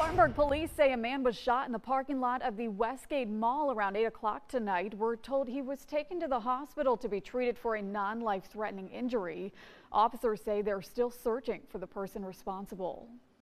Spartanburg police say a man was shot in the parking lot of the Westgate Mall around 8 o'clock tonight. We're told he was taken to the hospital to be treated for a non-life threatening injury. Officers say they're still searching for the person responsible.